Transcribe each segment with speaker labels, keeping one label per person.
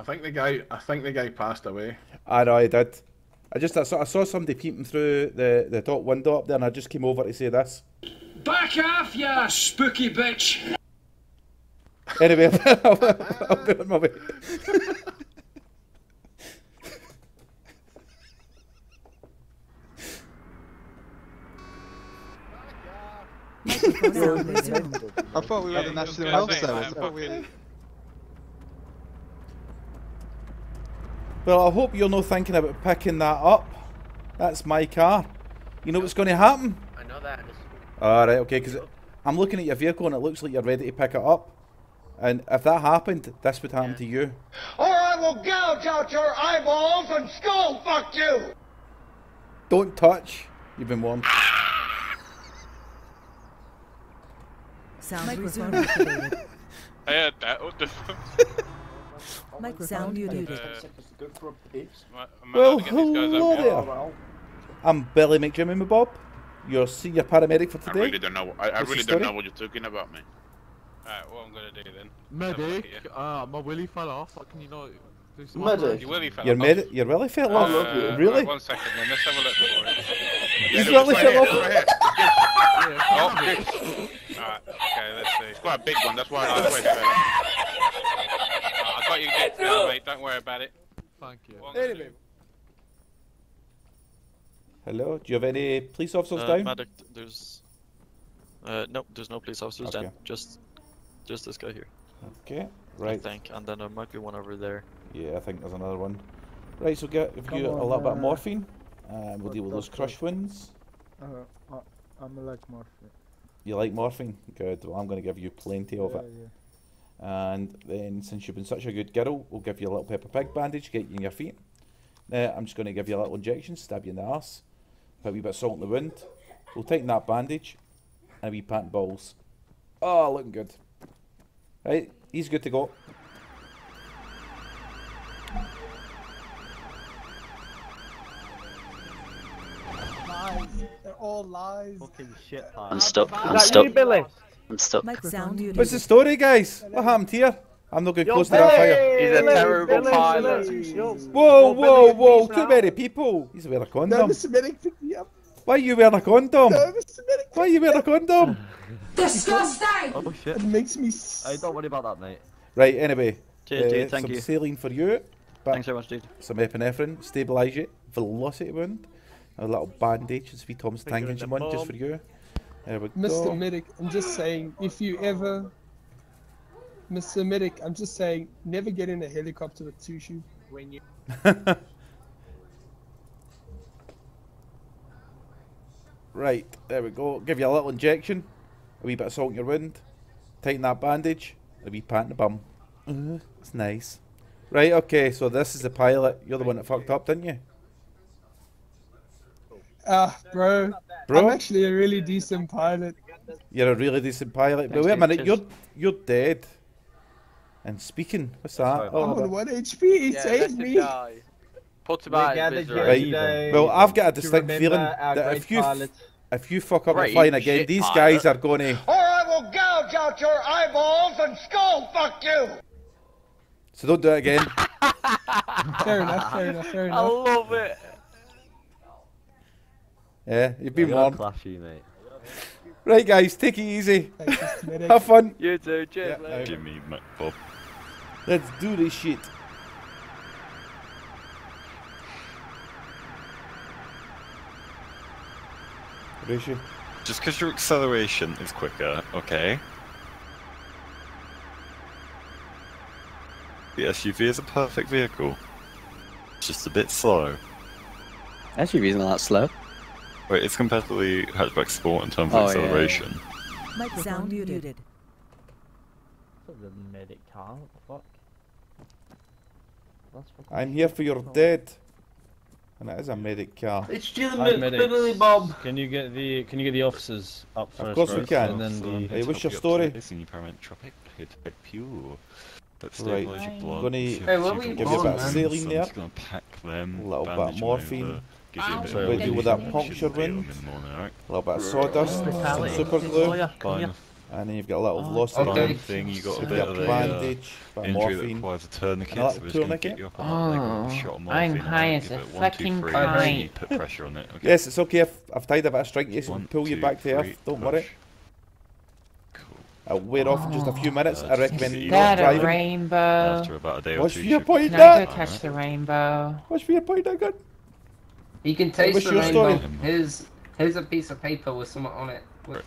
Speaker 1: I think the guy. I think the guy passed away.
Speaker 2: I know I did. I just I saw, I saw somebody peeping through the, the top window up there, and I just came over to say this.
Speaker 3: Back off, you spooky bitch!
Speaker 2: Anyway, I'll, I'll be on my way.
Speaker 4: Microphone sound resumed.
Speaker 5: I thought we were the National
Speaker 6: I
Speaker 5: Health
Speaker 6: think
Speaker 5: Service.
Speaker 6: I'm fucking-
Speaker 2: Well, I hope you're not thinking about picking that up. That's my car. You know what's going to happen?
Speaker 7: I know that.
Speaker 2: All right, okay, because I'm looking at your vehicle and it looks like you're ready to pick it up. And if that happened, this would happen to you.
Speaker 8: Or I will gouge out your eyeballs and skull fuck you!
Speaker 2: Don't touch. You've been warned.
Speaker 4: Sound resumed. activated.
Speaker 6: I heard that. What the fuck?
Speaker 4: Microphone muted.
Speaker 6: Uh, am I- am
Speaker 2: Well,
Speaker 6: allowed to get these guys
Speaker 2: hello there. I'm Billy McJimmy Bob, your senior paramedic for today.
Speaker 9: I
Speaker 2: today.
Speaker 9: really don't know. I, I really don't
Speaker 2: story?
Speaker 9: know what you're talking about, man.
Speaker 6: Alright, what I'm gonna do then? Have a look
Speaker 10: Medic,
Speaker 6: here.
Speaker 10: uh, my willy fell off. What can you not do some
Speaker 11: Medic?
Speaker 6: You really fell
Speaker 2: Your
Speaker 6: off.
Speaker 2: med- your really fell off?
Speaker 6: Uh,
Speaker 2: really?
Speaker 6: right, one second then, let's have a look for it.
Speaker 2: He's
Speaker 9: Yeah, look,
Speaker 2: really
Speaker 9: it's right
Speaker 2: fell
Speaker 9: here,
Speaker 2: off.
Speaker 9: right here.
Speaker 6: Oh. Alright, okay, let's see.
Speaker 9: It's quite a big one. That's why. That's why it's fell off.
Speaker 6: I got you good now, mate. Don't worry about it.
Speaker 10: Thank you.
Speaker 6: What I'm gonna do-
Speaker 2: Hello, do you have any police officers
Speaker 12: Uh,
Speaker 2: down?
Speaker 12: medic, there's. Uh, no, there's no police officers
Speaker 2: Okay.
Speaker 12: down. Just, just this guy here.
Speaker 2: Okay, right.
Speaker 12: I
Speaker 2: right.
Speaker 12: think, and then there might be one over there.
Speaker 2: Yeah, I think there's another one. Right, so get give you a
Speaker 5: Come
Speaker 2: little bit of
Speaker 5: uh,
Speaker 2: morphine, and we'll deal with those crush wounds.
Speaker 5: Uh, I, I'm like morphine.
Speaker 2: You like morphine? Good. Well, I'm going to give you plenty of
Speaker 5: Yeah,
Speaker 2: it.
Speaker 5: yeah.
Speaker 2: And then, since you've been such a good girl, we'll give you a little Peppa Pig bandage, get you in your feet. Now, I'm just going to give you a little injection, stab you in the arse, put a wee bit of salt in the wound. We'll tighten that bandage, and a wee pat and balls. Oh, looking good. Right, he's good to go.
Speaker 5: Lies. They're all lies.
Speaker 11: Fucking shit,
Speaker 12: I'm stuck. I'm
Speaker 11: that
Speaker 12: stuck.
Speaker 11: you, Billy?
Speaker 12: I'm stuck.
Speaker 2: What's the story, guys? What happened here? I'm not going
Speaker 11: Yo,
Speaker 2: close to that fire.
Speaker 7: He's a terrible pilot.
Speaker 2: Whoa, whoa, whoa, too many people. He's wearing a condom.
Speaker 5: Mr. Medic, pick me up.
Speaker 2: Why are you wearing a condom?
Speaker 5: No, Mr. Medic.
Speaker 2: Why are you wearing a condom?
Speaker 4: Disgusting!
Speaker 11: Oh shit.
Speaker 5: It makes me. s-
Speaker 11: Hey, don't worry about that, mate.
Speaker 2: Right, anyway.
Speaker 12: Cheers, dude.
Speaker 2: uh,
Speaker 12: Thank
Speaker 2: some
Speaker 12: you.
Speaker 2: saline for you. But
Speaker 12: Thanks very much, dude.
Speaker 2: some epinephrine, stabilise you. Velocity wound. A little bandage, it's wee Thomas Tank
Speaker 7: Finger in
Speaker 2: Engine one, just for you. There we
Speaker 5: Mr.
Speaker 2: go.
Speaker 5: Medic, I'm just saying, if you ever. Mr. Medic, I'm just saying, never get in a helicopter with Tushu when you.
Speaker 2: right, there we go. Give you a little injection. A wee bit of salt in your wound. Tighten that bandage. A wee pat in the bum. Uh, it's nice. Right, okay, so this is the pilot. You're the one that fucked up, didn't you?
Speaker 5: Ah, bro.
Speaker 2: Bro?
Speaker 5: I'm actually a really decent pilot.
Speaker 2: You're a really decent pilot. But
Speaker 12: Thanks,
Speaker 2: wait a minute, you're you're dead. And speaking, what's that?
Speaker 11: Sorry,
Speaker 5: I'm
Speaker 2: Oh,
Speaker 5: on 1 HP, he
Speaker 7: Yeah,
Speaker 5: saved me.
Speaker 7: Put him out of his misery.
Speaker 2: Right. Well, I've got a distinct feeling that if you
Speaker 11: pilot.
Speaker 2: if you fuck up the
Speaker 7: Great
Speaker 2: flying again, these
Speaker 7: pilot.
Speaker 2: guys are going to.
Speaker 8: Or I will gouge out your eyeballs and skull fuck you!
Speaker 2: So don't do it again.
Speaker 5: Fair enough, fair enough, fair
Speaker 7: I
Speaker 5: enough.
Speaker 7: love it.
Speaker 2: Yeah, you've been
Speaker 11: You're
Speaker 2: warned.
Speaker 11: mate.
Speaker 2: Right, guys, take it easy.
Speaker 5: Thanks, Mr. Medic.
Speaker 2: Have fun.
Speaker 7: You too. Cheers,
Speaker 2: Yeah,
Speaker 7: mate.
Speaker 2: I-
Speaker 12: Jimmy McBob.
Speaker 2: Let's do this shit. Rishi.
Speaker 13: Just because your acceleration is quicker, okay? The SUV is a perfect vehicle. It's just a bit slow.
Speaker 12: SUV's not that slow.
Speaker 13: Wait, it's compared to the hatchback sport in terms
Speaker 12: Oh,
Speaker 13: of
Speaker 12: yeah, yeah, yeah.
Speaker 13: acceleration.
Speaker 4: Microphone
Speaker 14: Sound
Speaker 4: muted.
Speaker 14: muted.
Speaker 11: The medic car, what the fuck? That's
Speaker 2: I'm here for your dead. And it is a medic car.
Speaker 11: It's still
Speaker 14: Hi,
Speaker 11: the
Speaker 14: medics.
Speaker 11: Bob.
Speaker 14: Can you get the Can you get the officers up first?
Speaker 2: Of course we can.
Speaker 14: And then the
Speaker 2: Hey, what's your story?
Speaker 13: Senior paramedic hit bit pure. Let's
Speaker 2: Right,
Speaker 13: stabilize
Speaker 2: I'm gonna
Speaker 11: Hey, what were you
Speaker 13: got
Speaker 2: give you a bit of saline there.
Speaker 13: pack them,
Speaker 2: A little bit of
Speaker 13: bandage them
Speaker 2: morphine.
Speaker 13: Over, give you a bit
Speaker 14: Sorry, we'll
Speaker 2: deal with that puncture
Speaker 13: shouldn't
Speaker 2: wound.
Speaker 13: them in the morning, alright?
Speaker 2: A little bit of sawdust, some super glue.
Speaker 11: Oh, yeah, come
Speaker 13: Fine.
Speaker 11: here.
Speaker 2: And then you've got a little
Speaker 11: Oh,
Speaker 2: velocity
Speaker 13: One
Speaker 11: okay.
Speaker 13: thing, you got a
Speaker 2: You've
Speaker 13: bit
Speaker 2: got
Speaker 13: of a uh,
Speaker 2: bandage, bit of
Speaker 13: injury that
Speaker 2: morphine.
Speaker 13: requires a tourniquet,
Speaker 2: And a
Speaker 13: so
Speaker 2: little
Speaker 13: going to
Speaker 2: tourniquet.
Speaker 13: get you up on that leg shot
Speaker 11: Oh. I'm high as a
Speaker 13: it one, two,
Speaker 11: fucking kite.
Speaker 13: Put pressure on it. Okay.
Speaker 2: Yes, it's okay if I've tied a bit of string to you, so
Speaker 13: One,
Speaker 2: pull you back to earth. Don't
Speaker 13: push.
Speaker 2: worry. I'll wear off in just a few minutes. I
Speaker 11: Oh,
Speaker 2: recommend
Speaker 11: is
Speaker 2: not
Speaker 11: that a
Speaker 2: driving.
Speaker 11: rainbow?
Speaker 13: After about a day or
Speaker 2: What's
Speaker 13: two,
Speaker 2: for your point,
Speaker 13: be
Speaker 11: Can I
Speaker 2: Dad?
Speaker 11: go touch the rainbow?
Speaker 2: What's for your point, that good?
Speaker 15: You can taste
Speaker 2: What's
Speaker 15: the
Speaker 2: your
Speaker 15: rainbow.
Speaker 2: story?
Speaker 15: Here's here's a piece of paper with something on it. Look.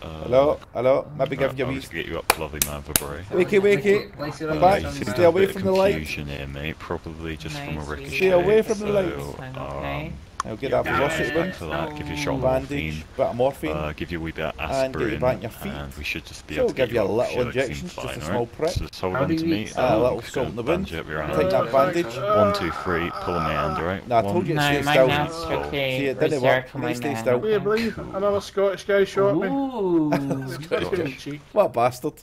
Speaker 13: Uh,
Speaker 2: Hello, hello. Maybe
Speaker 13: right,
Speaker 2: give you a
Speaker 13: I'll
Speaker 2: wee.
Speaker 13: just get you up, lovely man, for Bray.
Speaker 2: Wakey, wakey.
Speaker 15: Place it
Speaker 13: Uh,
Speaker 2: Back.
Speaker 13: you
Speaker 15: tongue,
Speaker 2: Stay
Speaker 13: to a
Speaker 2: away
Speaker 13: bit of
Speaker 2: from the light.
Speaker 13: Confusion here, mate. Probably just from a
Speaker 11: Nice.
Speaker 13: ricochet.
Speaker 2: Stay away from the
Speaker 13: so,
Speaker 2: light.
Speaker 11: Okay.
Speaker 2: I'll get
Speaker 13: yeah,
Speaker 2: that velocity
Speaker 13: back
Speaker 2: wind.
Speaker 13: for that. Give you a shot
Speaker 2: Bandage,
Speaker 13: morphine.
Speaker 2: bit of morphine.
Speaker 13: Uh, give you a wee bit of
Speaker 2: And get you
Speaker 13: aspirin,
Speaker 2: back on your feet.
Speaker 13: and we should just be
Speaker 2: So
Speaker 13: able to
Speaker 2: give you a little injection,
Speaker 13: seem
Speaker 2: just a small
Speaker 13: alright?
Speaker 2: prick.
Speaker 13: So just hold
Speaker 15: How
Speaker 13: on
Speaker 15: do
Speaker 13: to me.
Speaker 2: Uh, a little
Speaker 13: just
Speaker 2: salt in the
Speaker 13: bandage
Speaker 2: wind.
Speaker 13: up your arm.
Speaker 2: Take that bandage.
Speaker 13: One, two, three. Pull on my hand, alright?
Speaker 2: No, I told you to
Speaker 11: No,
Speaker 2: stay
Speaker 11: my
Speaker 2: still.
Speaker 11: mouth's
Speaker 2: See, it didn't work.
Speaker 11: reserved for
Speaker 2: You
Speaker 11: my
Speaker 2: stay still.
Speaker 1: Will you believe another Scottish guy shot me?
Speaker 15: Ooh.
Speaker 1: That's getting.
Speaker 2: What a bastard.